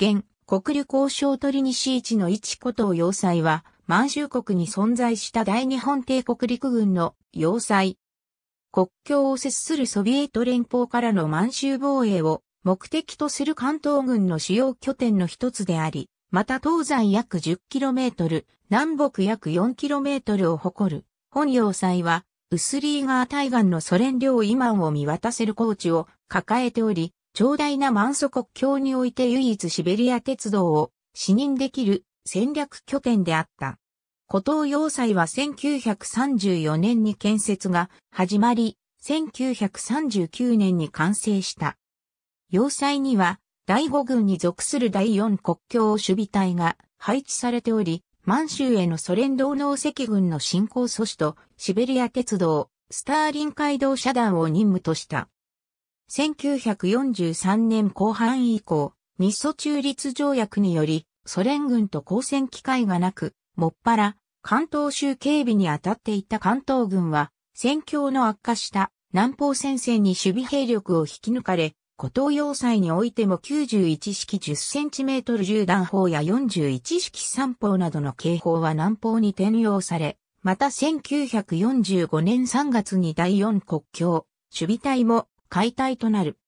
現、国旅交渉取西市の一古島要塞は、満州国に存在した大日本帝国陸軍の要塞。国境を接するソビエト連邦からの満州防衛を目的とする関東軍の主要拠点の一つであり、また東西約 10km、南北約 4km を誇る本要塞は、ウスリーガー対岸のソ連領イマンを見渡せる高地を抱えており、長大な満祖国境において唯一シベリア鉄道を視認できる戦略拠点であった。古東要塞は1934年に建設が始まり、1939年に完成した。要塞には第5軍に属する第4国境守備隊が配置されており、満州へのソ連同農赤軍の侵攻阻止とシベリア鉄道、スターリン街道遮断を任務とした。1943年後半以降、日ソ中立条約により、ソ連軍と交戦機会がなく、もっぱら、関東州警備に当たっていた関東軍は、戦況の悪化した南方戦線に守備兵力を引き抜かれ、古東要塞においても91式 10cm 銃弾砲や41式三砲などの警報は南方に転用され、また1945年3月に第4国境、守備隊も解体となる。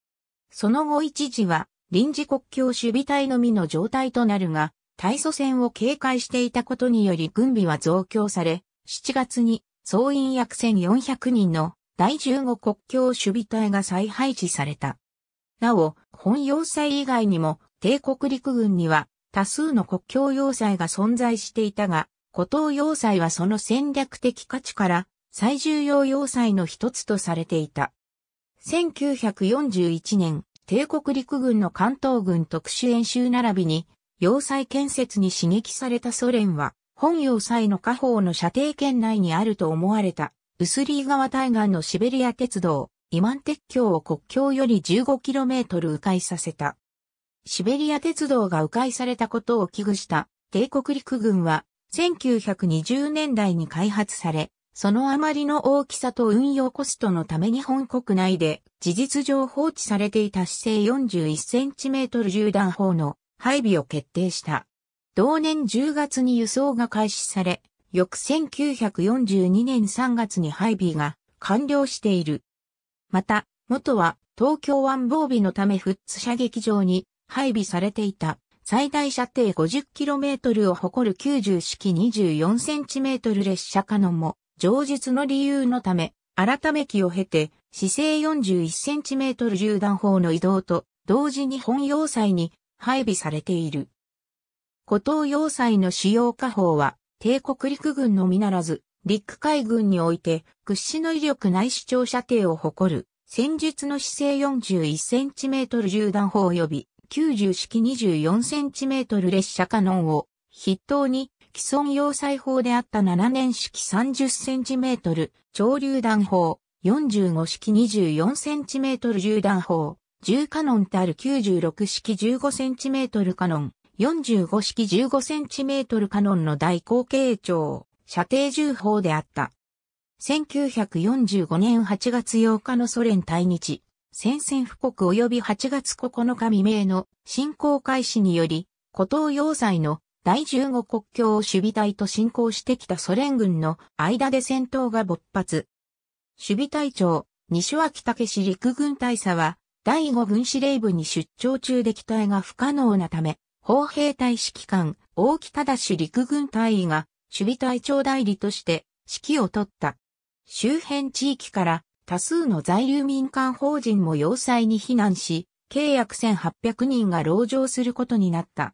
その後一時は臨時国境守備隊のみの状態となるが、対祖戦を警戒していたことにより軍備は増強され、7月に総員約1400人の第15国境守備隊が再配置された。なお、本要塞以外にも帝国陸軍には多数の国境要塞が存在していたが、古東要塞はその戦略的価値から最重要要塞の一つとされていた。1941年、帝国陸軍の関東軍特殊演習並びに要塞建設に刺激されたソ連は、本要塞の下方の射程圏内にあると思われた、ウスリー川対岸のシベリア鉄道、イマン鉄橋を国境より 15km 迂回させた。シベリア鉄道が迂回されたことを危惧した帝国陸軍は、1920年代に開発され、そのあまりの大きさと運用コストのため日本国内で事実上放置されていた姿勢 41cm 銃弾砲の配備を決定した。同年10月に輸送が開始され、翌1942年3月に配備が完了している。また、元は東京湾防備のため富津射撃場に配備されていた最大射程 50km を誇る90式 24cm 列車カノンも上述の理由のため改め機を経て姿勢 41cm 銃弾砲の移動と同時に本要塞に配備されている。古東要塞の主要火砲は、帝国陸軍のみならず、陸海軍において屈指の威力内視聴射程を誇る、戦術の姿勢 41cm 銃弾砲及び90式 24cm 列車カノンを筆頭に既存要塞砲であった7年式 30cm 超榴弾砲45式 24cm 銃弾砲10カノンたる96式 15cm カノン、45式 15cm カノンの大口径長、射程銃砲であった。1945年8月8日のソ連対日、宣戦布告及び8月9日未明の侵攻開始により、古東要塞の第15国境を守備隊と侵攻してきたソ連軍の間で戦闘が勃発。守備隊長、西脇武陸軍大佐は、第5軍司令部に出張中で機体が不可能なため、砲兵隊指揮官、大木正陸軍隊員が守備隊長代理として指揮を取った。周辺地域から多数の在留民間法人も要塞に避難し、計約1800人が籠城することになった。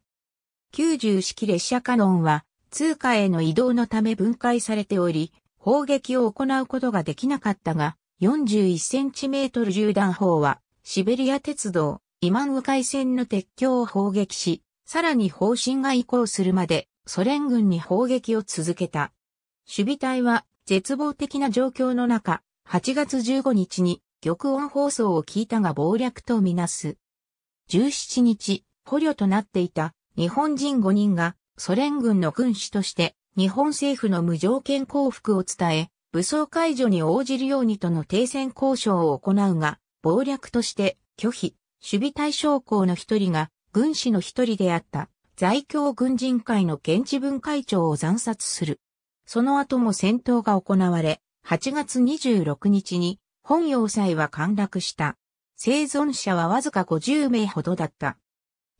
90式列車カノンは通貨への移動のため分解されており、砲撃を行うことができなかったが、41cm 銃弾砲はシベリア鉄道、イマンウ海線の鉄橋を砲撃し、さらに方針が移行するまでソ連軍に砲撃を続けた。守備隊は絶望的な状況の中、8月15日に玉音放送を聞いたが謀略とみなす。17日、捕虜となっていた日本人5人がソ連軍の軍師として日本政府の無条件降伏を伝え、武装解除に応じるようにとの停戦交渉を行うが、謀略として拒否、守備対象校の一人が軍師の一人であった在京軍人会の現地分会長を惨殺する。その後も戦闘が行われ、8月26日に本要塞は陥落した。生存者はわずか50名ほどだった。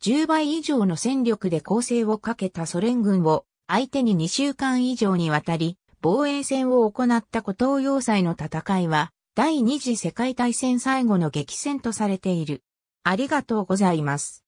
10倍以上の戦力で攻勢をかけたソ連軍を相手に2週間以上にわたり防衛戦を行った古東要塞の戦いは第二次世界大戦最後の激戦とされている。ありがとうございます。